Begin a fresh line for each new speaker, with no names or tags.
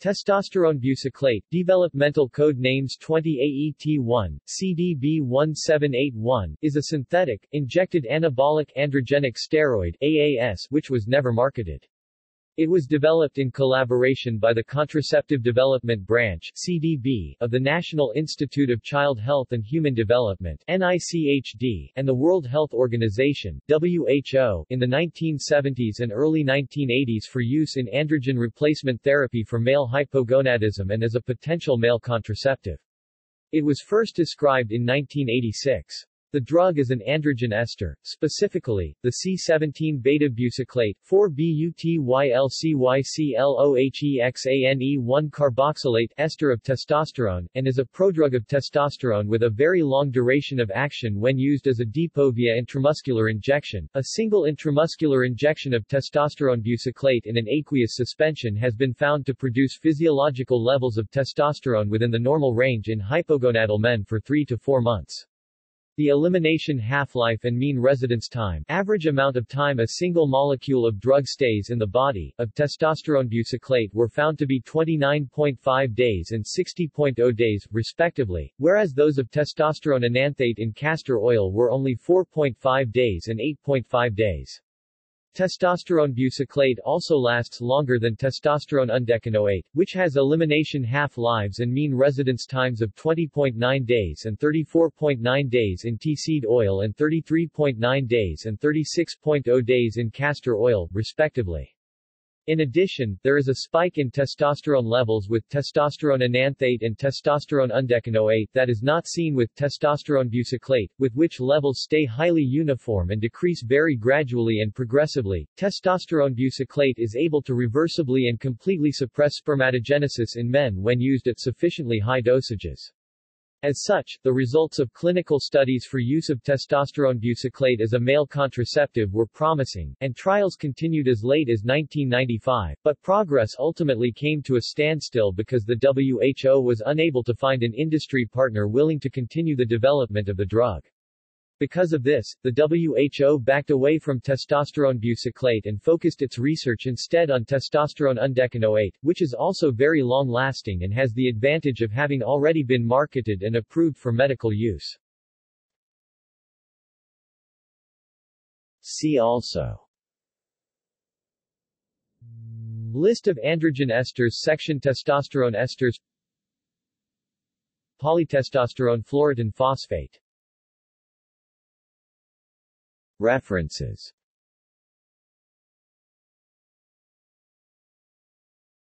Testosterone buciclate, developmental code names 20AET1, CDB1781, is a synthetic, injected anabolic androgenic steroid AAS which was never marketed. It was developed in collaboration by the Contraceptive Development Branch CDB of the National Institute of Child Health and Human Development NICHD and the World Health Organization WHO in the 1970s and early 1980s for use in androgen replacement therapy for male hypogonadism and as a potential male contraceptive. It was first described in 1986. The drug is an androgen ester, specifically, the C17-beta-buciclate, 4-butylcyclohexane-1-carboxylate ester of testosterone, and is a prodrug of testosterone with a very long duration of action when used as a depot via intramuscular injection. A single intramuscular injection of testosterone buciclate in an aqueous suspension has been found to produce physiological levels of testosterone within the normal range in hypogonadal men for 3 to 4 months. The elimination half-life and mean residence time average amount of time a single molecule of drug stays in the body, of testosterone buciclate were found to be 29.5 days and 60.0 days, respectively, whereas those of testosterone enanthate in castor oil were only 4.5 days and 8.5 days. Testosterone buciclate also lasts longer than testosterone undecanoate, which has elimination half-lives and mean residence times of 20.9 days and 34.9 days in tea seed oil and 33.9 days and 36.0 days in castor oil, respectively. In addition, there is a spike in testosterone levels with testosterone enanthate and testosterone undecanoate that is not seen with testosterone buciclate, with which levels stay highly uniform and decrease very gradually and progressively. Testosterone buciclate is able to reversibly and completely suppress spermatogenesis in men when used at sufficiently high dosages. As such, the results of clinical studies for use of testosterone buciclate as a male contraceptive were promising, and trials continued as late as 1995, but progress ultimately came to a standstill because the WHO was unable to find an industry partner willing to continue the development of the drug. Because of this, the WHO backed away from testosterone buciclate and focused its research instead on testosterone undecanoate, which is also very long-lasting and has the advantage of having already been marketed and approved for medical use. See also List of androgen esters Section Testosterone esters Polytestosterone phloretin phosphate References